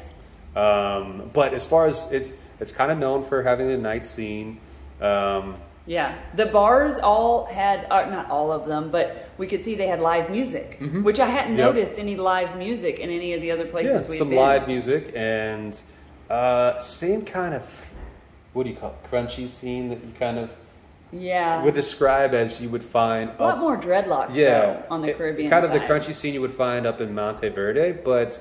Um, but as far as it's, it's kind of known for having the night scene. Um, Yeah, the bars all had, uh, not all of them, but we could see they had live music, which I hadn't Mm-hmm. Yep. noticed any live music in any of the other places yeah, we've some been. live music and uh, same kind of what do you call it, crunchy scene that you kind of Yeah, would describe as you would find a lot up- more dreadlocks yeah though, on the it- Caribbean kind of the crunchy scene you would find up in Monteverde, but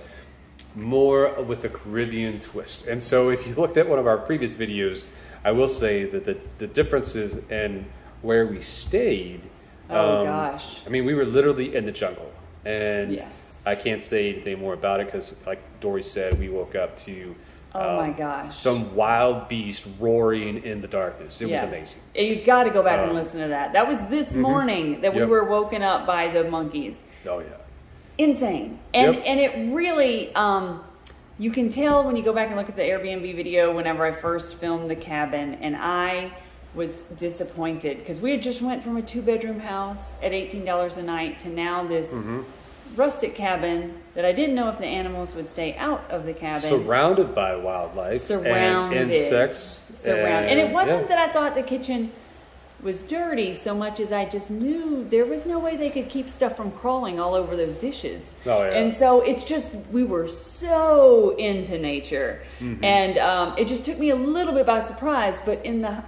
more with the Caribbean twist. And so if you looked at one of our previous videos, I will say that the, the differences in where we stayed. um, Oh, gosh. I mean, we were literally in the jungle, and Yes. I can't say anything more about it because, like Dory said, we woke up to. Oh my um, gosh. Some wild beast roaring in the darkness. It Yes. was amazing. You've got to go back and Um, listen to that. That was this morning that we Yep. were woken up by the monkeys. Oh yeah. insane and Yep. and it really um you can tell when you go back and look at the airbnb video whenever i first filmed the cabin and i was disappointed because we had just went from a two bedroom house at $18 a night to now this Mm-hmm. rustic cabin that i didn't know if the animals would stay out of the cabin Surrounded by wildlife surrounded and insects. surrounded and it wasn't yeah. that i thought the kitchen was dirty so much as i just knew there was no way they could keep stuff from crawling all over those dishes Oh, yeah. and so it's just we were so into nature Mm-hmm. and um, it just took me a little bit by surprise but in the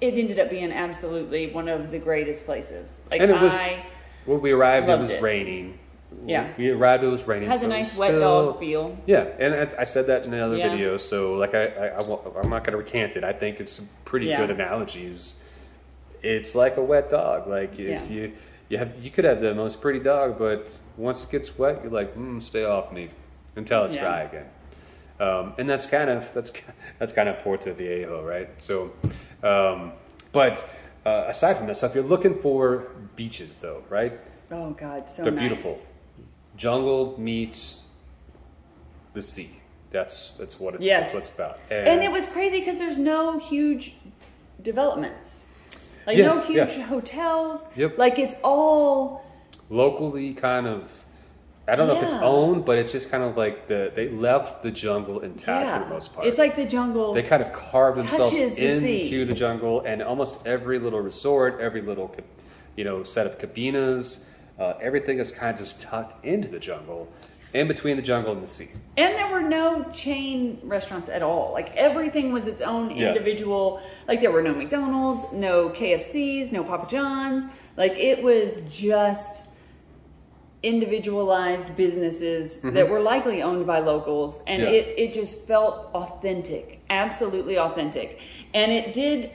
it ended up being absolutely one of the greatest places like And it was i when we arrived. It was it. raining. Yeah. we arrived. It was raining. It has so a nice wet still- dog feel Yeah, and I, I said that in another Yeah. video. So like I, I, I'm not going to recant it. I think it's some pretty Yeah. good analogies. It's like a wet dog. Like if Yeah. you you have you could have the most pretty dog, but once it gets wet, you're like, mm, stay off me until it's Yeah. dry again. Um, and that's kind of that's that's kind of Puerto Viejo, right? So, um, but uh, aside from that stuff, you're looking for beaches, though, right? oh god so They're nice. beautiful. Jungle meets the sea. That's that's what it, Yes. that's what it's about. And it was crazy because there's no huge developments. Like Yeah, no huge yeah. hotels. Yep. Like it's all locally kind of. I don't know if it's owned, but it's just kind of like the they left the jungle intact yeah. for the most part. It's like the jungle. they kind of carved themselves touches the into the jungle, and almost every little resort, every little, you know, set of cabinas, uh, everything is kind of just tucked into the jungle, in between the jungle and the sea. and there were no chain restaurants at all. Like everything was its own Yeah. individual. Like there were no McDonald's, no KFCs, no Papa John's. Like it was just individualized businesses that were likely owned by locals and Mm-hmm. Yeah. it, it just felt authentic absolutely authentic and it did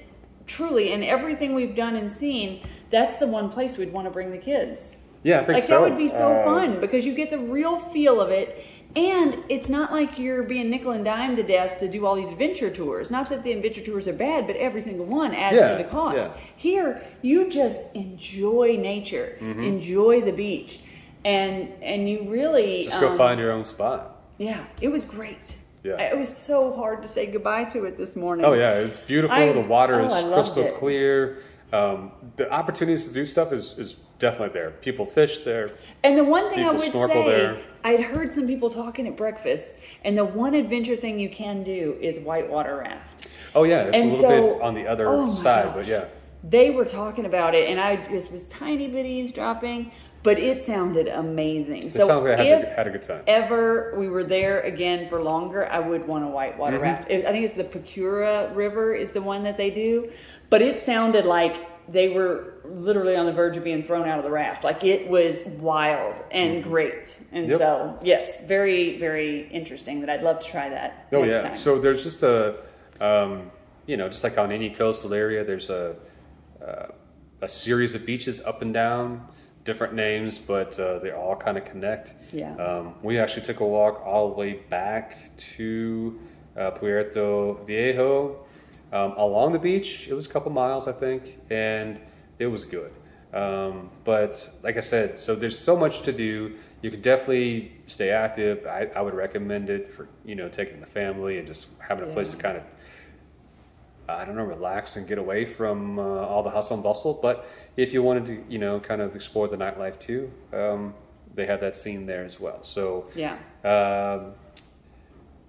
truly in everything we've done and seen that's the one place we'd want to bring the kids Yeah, I think like so. that would be so Uh, fun because you get the real feel of it and it's not like you're being nickel and dime to death to do all these adventure tours not that the adventure tours are bad but every single one adds Yeah, to the cost yeah. here you just enjoy nature Mm-hmm. enjoy the beach and and you really Just go um, find your own spot. yeah it was great Yeah. it was so hard to say goodbye to it this morning Oh yeah, it's beautiful. I- the water oh, is crystal it. clear. Um, the opportunities to do stuff is, is definitely there. People fish there. And the one thing I would say, there. I'd heard some people talking at breakfast, and the one adventure thing you can do is whitewater raft. Oh yeah, it's And a little so- bit on the other oh side, gosh. but yeah. They were talking about it, and I just was tiny bit eavesdropping, but it sounded amazing. It so sounds like I if had a, had a good time. ever we were there again for longer, I would want a whitewater Mhm. raft. I think it's the Pacuare River is the one that they do, but it sounded like they were literally on the verge of being thrown out of the raft. Like it was wild and great. And Mm-hmm. Yep. so, yes, very, very interesting that I'd love to try that. Oh yeah. time. So there's just a, um, you know, just like on any coastal area, there's a uh, a series of beaches up and down, different names, but uh, they all kind of connect. Yeah. Um, we actually took a walk all the way back to uh, Puerto Viejo um, along the beach. It was a couple miles, I think, and it was good. Um, but like I said, so there's so much to do. You can definitely stay active. I, I would recommend it for you know taking the family and just having a place to kind of I don't know relax and get away from uh, all the hustle and bustle. But if you wanted to you know kind of explore the nightlife too, um, they have that scene there as well. So yeah. um,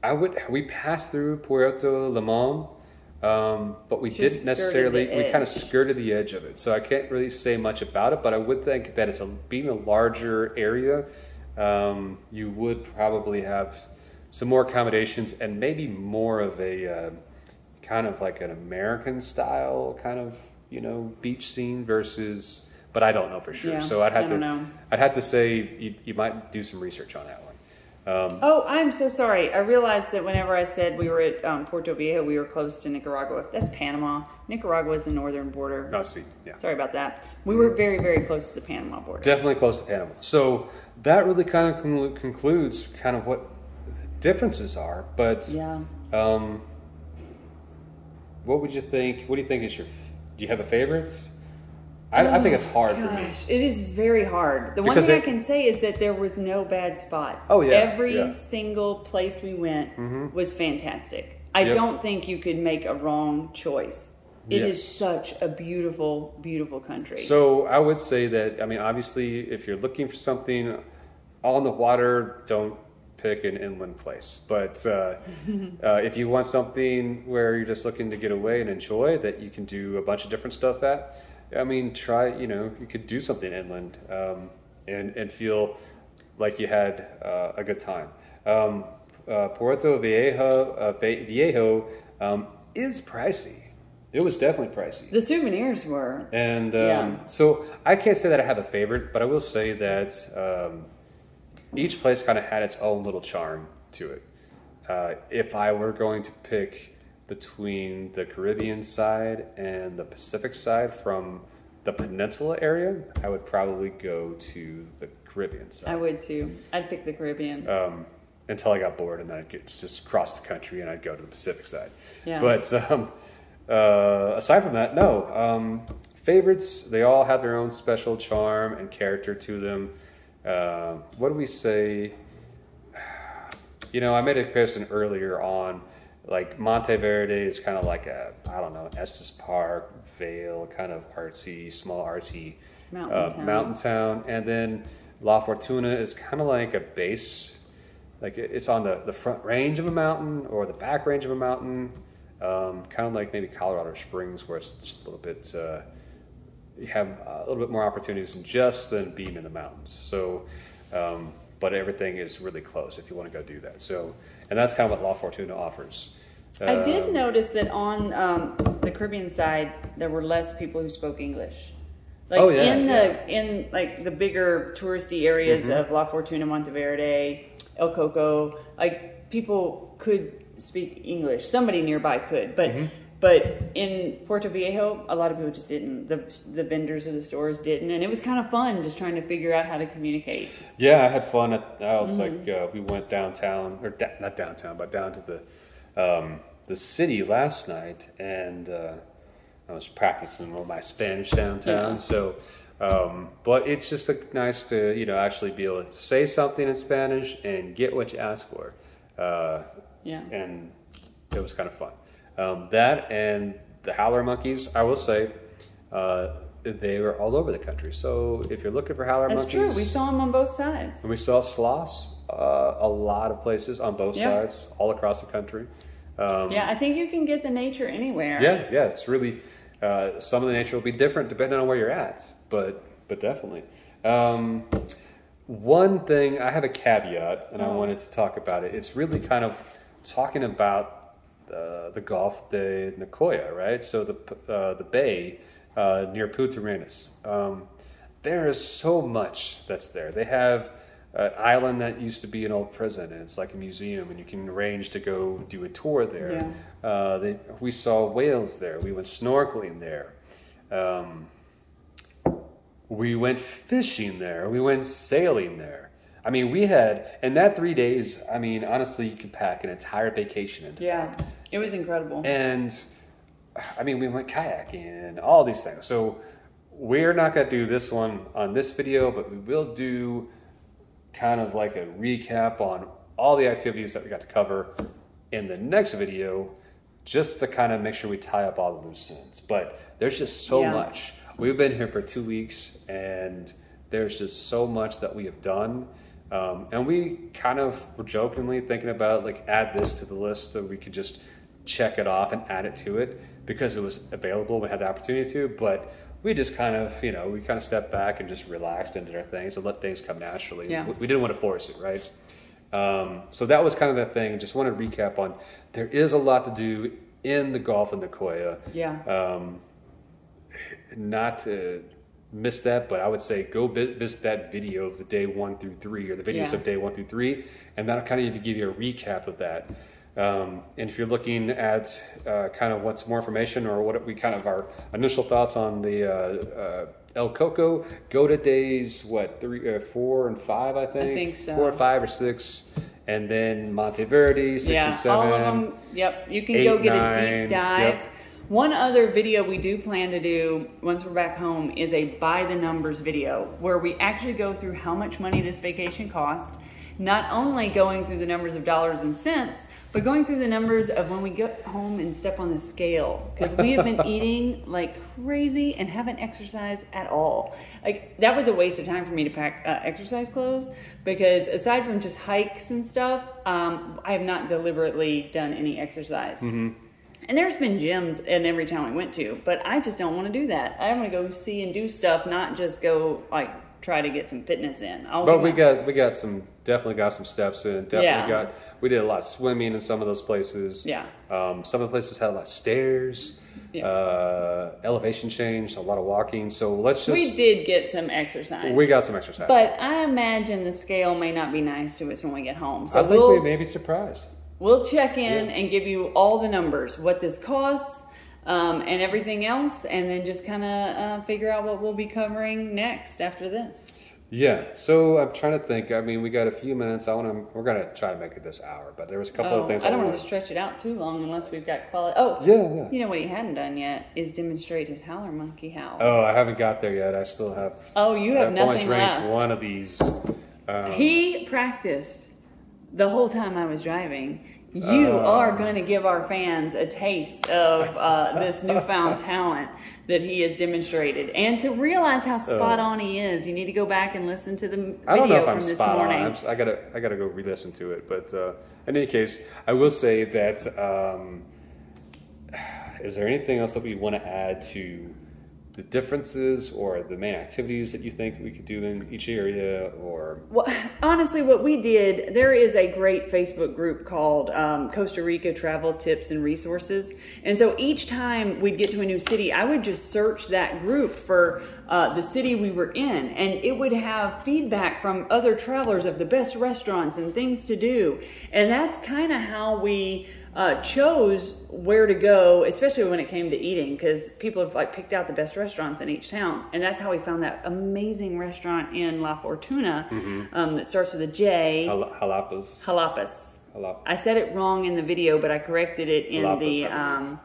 I would. We passed through Puerto Limon, um, but we Just didn't necessarily. We kind of skirted the edge of it, so I can't really say much about it. But I would think that it's a being a larger area, um, you would probably have some more accommodations and maybe more of a uh, kind of like an American style kind of you know beach scene versus. But I don't know for sure, Yeah, so I'd have to. know. I'd have to say you, you might do some research on that one. Um, Oh, I'm so sorry. I realized that whenever I said we were at um, Puerto Viejo, we were close to Nicaragua. That's Panama. Nicaragua is the northern border. no, see, yeah. Sorry about that. We were very, very close to the Panama border. Definitely close to Panama. So that really kind of con- concludes kind of what differences are. But yeah. um, what would you think? What do you think is your? Do you have a favorite? I, I think it's hard for me. Gosh, it is very hard. The one Because thing I can say is that there was no bad spot. Oh, yeah, Every yeah. single place we went Mhm. was fantastic. I Yep. don't think you could make a wrong choice. It is Yes. such a beautiful, beautiful country. So I would say that I mean, obviously, if you're looking for something on the water, don't pick an inland place. But uh, uh, if you want something where you're just looking to get away and enjoy, that you can do a bunch of different stuff at. I mean, try. You know, you could do something inland um, and and feel like you had uh, a good time. Um, uh, Puerto Viejo, uh, Viejo um, is pricey. It was definitely pricey. the souvenirs were. And um, Yeah. so I can't say that I have a favorite, but I will say that um, each place kind of had its own little charm to it. Uh, if I were going to pick between the Caribbean side and the Pacific side from the peninsula area, I would probably go to the Caribbean side. I would too. I'd pick the Caribbean. um, until I got bored, and then I'd get just across the country and I'd go to the Pacific side. Yeah. But um, uh, aside from that, no. Um, favorites, they all have their own special charm and character to them. Uh, what do we say? You know, I made a comparison earlier on, like Monteverde is kind of like a, I don't know, Estes Park, Vail, kind of artsy, small artsy Mountain uh, town. mountain town, and then La Fortuna is kind of like a base, like it's on the, the front range of a mountain or the back range of a mountain, um, kind of like maybe Colorado Springs, where it's just a little bit, uh, you have a little bit more opportunities than just than being in the mountains. So, um, but everything is really close if you want to go do that. So, and that's kind of what La Fortuna offers. I did Um, notice that on um, the Caribbean side, there were less people who spoke English. Like Oh, yeah, in the yeah. in like the bigger touristy areas Mm-hmm. of La Fortuna, Monteverde, El Coco, like people could speak English. Somebody nearby could, but Mm-hmm. but in Puerto Viejo, a lot of people just didn't. The the vendors of the stores didn't, and it was kind of fun just trying to figure out how to communicate. Yeah, I had fun. At, I was Mm-hmm. like, uh, we went downtown, or da- not downtown, but down to the um, the city last night, and uh, I was practicing all my Spanish downtown. Yeah. So, um, but it's just a, nice to you know actually be able to say something in Spanish and get what you ask for, uh, Yeah. and it was kind of fun. Um, that and the howler monkeys, I will say. Uh, they were all over the country. So if you're looking for howler That's monkeys, true. We saw them on both sides. and we saw sloths uh, a lot of places on both sides, all across the country. Um, Yeah, I think you can get the nature anywhere. yeah, yeah. It's really uh, some of the nature will be different depending on where you're at, but but definitely. Um, one thing I have a caveat, and I Oh. wanted to talk about it. It's really kind of talking about uh, the Gulf de Nicoya, right? So the uh, the bay uh, near Puntarenas. Um, there is so much that's there. They have an island that used to be an old prison, and it's like a museum, and you can arrange to go do a tour there. Yeah. Uh, they, we saw whales there. We went snorkeling there. Um, we went fishing there. We went sailing there. I mean, we had, in that three days, I mean, honestly, you could pack an entire vacation into Yeah, it was incredible. and I mean, we went kayaking and all these things. So we're not going to do this one on this video, but we will do kind of like a recap on all the activities that we got to cover in the next video, just to kind of make sure we tie up all the loose ends. But there's just so Yeah. much. We've been here for two weeks, and there's just so much that we have done. Um, and we kind of were jokingly thinking about like add this to the list so we could just check it off and add it to it because it was available. We had the opportunity to, but we just kind of, you know, we kind of stepped back and just relaxed and did our things and let things come naturally. Yeah. We, we didn't want to force it, right? Um, so that was kind of the thing. Just want to recap on there is a lot to do in the Gulf of Nicoya. yeah, Um, not to miss that, but I would say go visit that video of the day one through three, or the videos Yeah. of day one through three, and that'll kind of give you a recap of that. Um, and if you're looking at uh, kind of what's more information or what we kind of our initial thoughts on the uh, uh, El Coco, go to days what three, uh, four, and five, I think. think so. Four, five, or six, and then Monteverde, six yeah, and seven. all of them. Yep, you can eight, go get a nine, deep dive. yep. One other video we do plan to do once we're back home is a by the numbers video where we actually go through how much money this vacation cost. Not only going through the numbers of dollars and cents, but going through the numbers of when we get home and step on the scale. Because we have been eating like crazy and haven't exercised at all. Like that was a waste of time for me to pack uh, exercise clothes because aside from just hikes and stuff, um, I have not deliberately done any exercise. And there's been gyms in every town we went to, but I just don't want to do that. I want to go see and do stuff, not just go like try to get some fitness in. I'll But we got we got some definitely got some steps in. Definitely Yeah. got we did a lot of swimming in some of those places. Yeah. Um, some of the places had a lot of stairs, Yeah. uh, elevation change, a lot of walking. So let's just we did get some exercise. we got some exercise. but I imagine the scale may not be nice to us when we get home. So I think we'll we may be surprised. we'll check in and give you all the numbers, what this costs, um, and everything else, and then just kind of uh, figure out what we'll be covering next after this. Yeah. So I'm trying to think. I mean, we got a few minutes. I want to. We're gonna try to make it this hour. But there was a couple Oh, of things I don't want wanna- stretch it out too long unless we've got quality. Oh, Yeah, yeah. You know what he hadn't done yet is demonstrate his howler monkey howl. Oh, I haven't got there yet. I still have. Oh, you have I've only drank left. one of these. Um, He practiced the whole time I was driving. You Oh. are going to give our fans a taste of uh, this newfound talent that he has demonstrated, and to realize how spot on he is, you need to go back and listen to the video. I don't know if I'm this spot morning. on. I'm, I gotta, I gotta go re-listen to it. But uh, in any case, I will say that. Um, is there anything else that we want to add to the differences or the main activities that you think we could do in each area? Or Well, honestly, what we did, there is a great Facebook group called um, Costa Rica Travel Tips and Resources. And so each time we'd get to a new city, I would just search that group for uh, the city we were in, and it would have feedback from other travelers of the best restaurants and things to do. And that's kind of how we uh, chose where to go, especially when it came to eating, because people have like picked out the best restaurants in each town, and that's how we found that amazing restaurant in La Fortuna um, that starts with a J, Jal- jalapas? Jalapas. Jalap- I said it wrong in the video, but I corrected it in Jalapas, the um,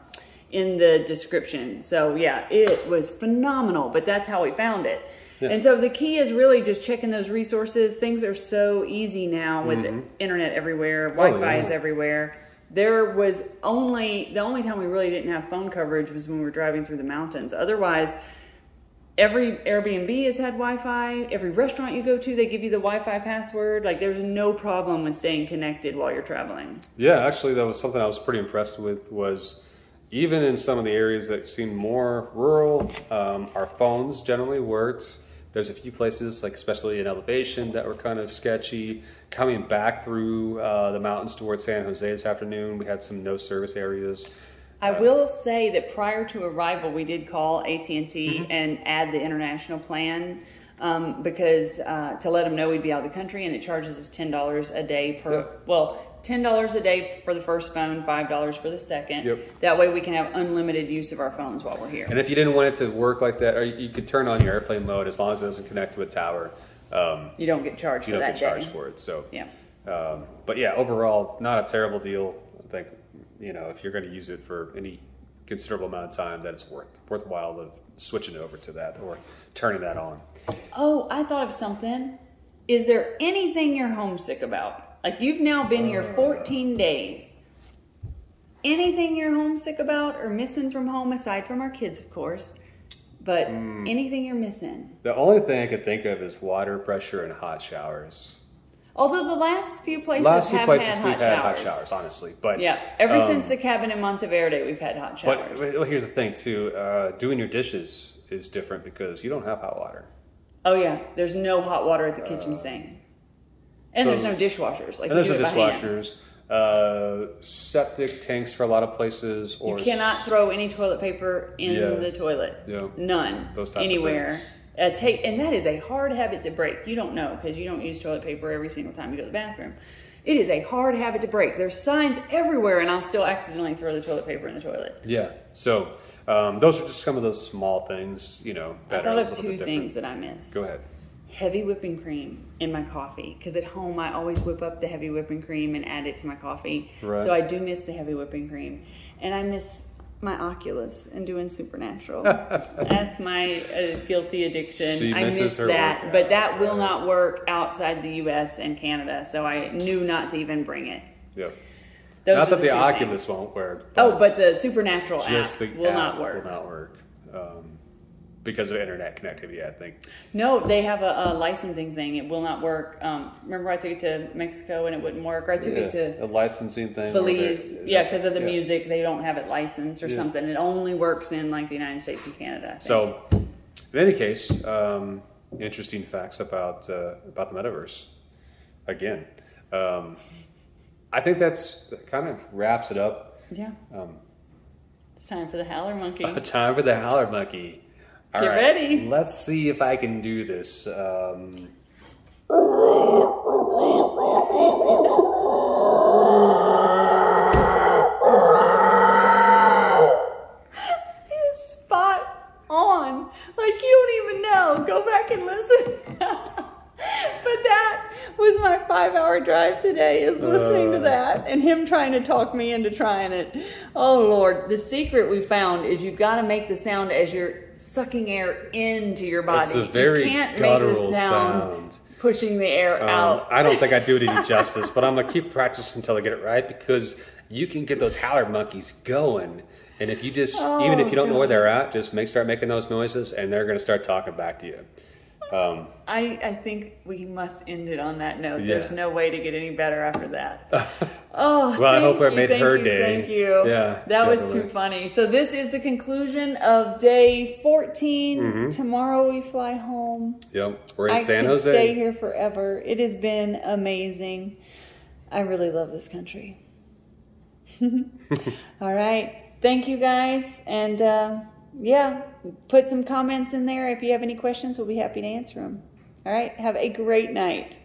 in the description. So yeah, it was phenomenal. But that's how we found it. Yeah. And so the key is really just checking those resources. Things are so easy now with the internet everywhere. Wi-Fi Mm-hmm. Oh, yeah. is everywhere. There was only the only time we really didn't have phone coverage was when we were driving through the mountains. Otherwise, every Airbnb has had Wi-Fi. Every restaurant you go to, they give you the Wi-Fi password. Like there's no problem with staying connected while you're traveling. Yeah, actually, that was something I was pretty impressed with. Was even in some of the areas that seemed more rural, um, our phones generally worked. There's a few places, like especially in elevation, that were kind of sketchy. Coming back through uh, the mountains towards San Jose this afternoon, we had some no service areas. I will say that prior to arrival, we did call AT and T and add the international plan um, because uh, to let them know we'd be out of the country, and it charges us ten dollars a day per. Yeah. Well, ten dollars a day for the first phone, five dollars for the second. Yep. That way, we can have unlimited use of our phones while we're here. And if you didn't want it to work like that, or you could turn on your airplane mode as long as it doesn't connect to a tower. Um, you don't get charged you for don't that get charged day. for it. So Yeah. Um, but yeah, overall, not a terrible deal. I think you know if you're going to use it for any considerable amount of time, that it's worth worthwhile of switching over to that or turning that on. Oh, I thought of something. Is there anything you're homesick about? Like you've now been Uh. here 14 days. Anything you're homesick about or missing from home aside from our kids, of course, but Hmm. anything you're missing? The only thing I could think of is water pressure and hot showers. Although the last few places Last few have places had we've hot had showers. hot showers, honestly. But Yeah, ever um, since the cabin in Monteverde, we've had hot showers. But well, here's the thing too: uh, doing your dishes is different because you don't have hot water. oh yeah, there's no hot water at the kitchen sink, and Uh, so- there's no dishwashers. Like And there's no dishwashers, uh, septic tanks for a lot of places, You cannot throw any toilet paper in Yeah. the toilet. Yeah. None. Those type anywhere. Uh, take and that is a hard habit to break. You don't know because you don't use toilet paper every single time you go to the bathroom. It is a hard habit to break. There's signs everywhere, and I'll still accidentally throw the toilet paper in the toilet. Yeah. So um, those are just some of those small things, you know. I thought of two things that I miss. Go ahead. Heavy whipping cream in my coffee because at home I always whip up the heavy whipping cream and add it to my coffee. Right. So I do miss the heavy whipping cream, and I miss my Oculus and doing Supernatural. That's my uh, guilty addiction. She I miss that, workout. but that will not work outside the U.S. and Canada. So I knew not to even bring it. Yeah. Those Not that the, two Oculus things. won't work. Oh, but the Supernatural app the will app not work. Will not work because of internet connectivity. I think. No, they have a, a licensing thing. It will not work. Um, remember, I took it to Mexico and it wouldn't work. Or I took it to a licensing thing. Belize, yeah, because of the yeah. music, they don't have it licensed or Yeah. something. It only works in like the United States and Canada. So, in any case, um, interesting facts about uh, about the metaverse. Again, um, I think that's that kind of wraps it up. yeah, Um, it's time for the howler monkey. time for the howler monkey. All Get right, ready. Let's see if I can do this. Um, spot on. Like you don't even know. Go back and listen. but that was my five-hour drive today. Is listening to Uh. that and him trying to talk me into trying it. Oh Lord, the secret we found is you've got to make the sound as you're sucking air into your body. It's a very you can't guttural make the sound, sound. pushing the air um, out. I don't think I do it any justice, but I'm gonna keep practicing until I get it right because you can get those howler monkeys going. And if you just, even if you don't know where Oh, they're at, just make start making those noises, and they're gonna start talking back to you. Um, I, I think we must end it on that note. Yeah. There's no way to get any better after that. Oh, Well, I hope it you, made her you, day. Thank you. Yeah, that was too funny. So this is the conclusion of day 14. Mm-hmm. Tomorrow we fly home. yep, we're in I San Jose. stay here forever. It has been amazing. I really love this country. All right. Thank you guys. And uh, yeah, put some comments in there. If you have any questions, we'll be happy to answer them. All right. Have a great night.